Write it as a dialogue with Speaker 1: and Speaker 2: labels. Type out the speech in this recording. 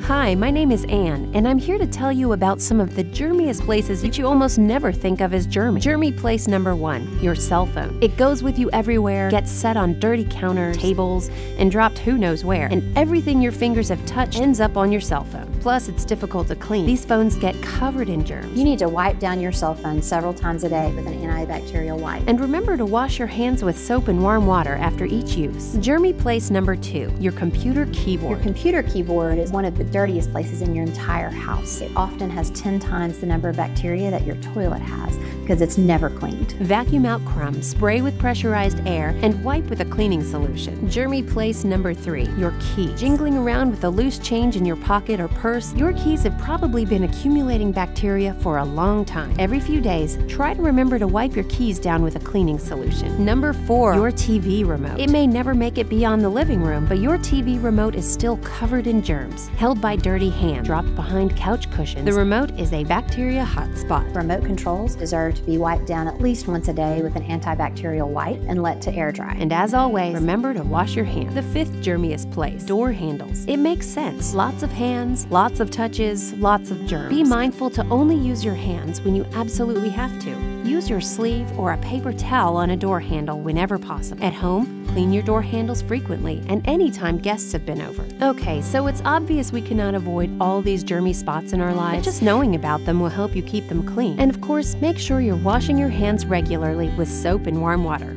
Speaker 1: Hi, my name is Anne, and I'm here to tell you about some of the germiest places that you almost never think of as germy. Germy place number one your cell phone. It goes with you everywhere, gets set on dirty counters, tables, and dropped who knows where, and everything your fingers have touched ends up on your cell phone. Plus, it's difficult to clean. These phones get covered in germs.
Speaker 2: You need to wipe down your cell phone several times a day with an antibacterial wipe.
Speaker 1: And remember to wash your hands with soap and warm water after each use. Germy place number two your computer keyboard.
Speaker 2: Your computer keyboard is one of the dirtiest places in your entire house. It often has 10 times the number of bacteria that your toilet has because it's never cleaned.
Speaker 1: Vacuum out crumbs, spray with pressurized air, and wipe with a cleaning solution. Germy place number three your keys. Jingling around with a loose change in your pocket or purse, your keys have probably been accumulating bacteria for a long time. Every few days, try to remember to wipe your keys down with a cleaning solution. Number four, your TV remote. It may never make it beyond the living room, but your TV remote is still covered in germs, held by dirty hands, dropped behind couch cushions. The remote is a bacteria hotspot.
Speaker 2: Remote controls deserve to be wiped down at least once a day with an antibacterial wipe and let to air dry.
Speaker 1: And as always, remember to wash your hands. The fifth germiest place, door handles. It makes sense. Lots of hands, lots of touches, lots of germs. Be mindful to only use your hands when you absolutely have to. Use your sleeve or a paper towel on a door handle whenever possible. At home, clean your door handles frequently and anytime guests have been over. Okay, so it's obvious we cannot avoid all these germy spots in our lives. But just knowing about them will help you keep them clean. And of course, make sure you're washing your hands regularly with soap and warm water.